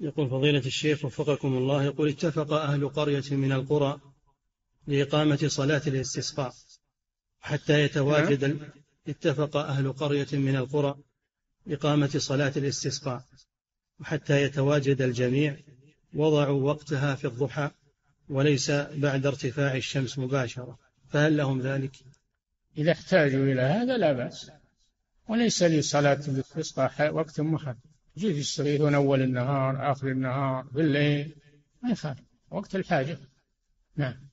يقول فضيلة الشيخ وفقكم الله يقول اتفق أهل قرية من القرى لإقامة صلاة الاستسقاء حتى يتواجد نعم. اتفق أهل قرية من القرى إقامة صلاة الاستسقاء وحتى يتواجد الجميع وضعوا وقتها في الضحى وليس بعد ارتفاع الشمس مباشرة فهل لهم ذلك؟ إذا احتاجوا إلى هذا لا بأس وليس لصلاة الاستسقاء وقت محدد يجوز يستغيثون أول النهار آخر النهار بالليل ما يخالف وقت الحاجة. نعم.